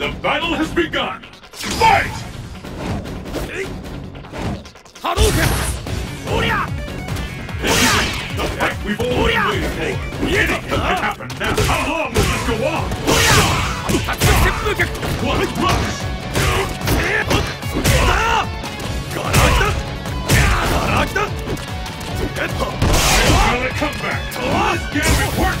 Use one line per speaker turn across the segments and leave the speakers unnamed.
The battle has begun! Fight!
Hadouken! Oria!
The fight we've all been waiting for! Anything can happen now! How long will this go on? One rush! Will it come back? Will this gambit work?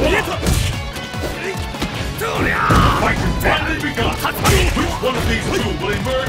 見えた
finally begun! Which one of these two will emerge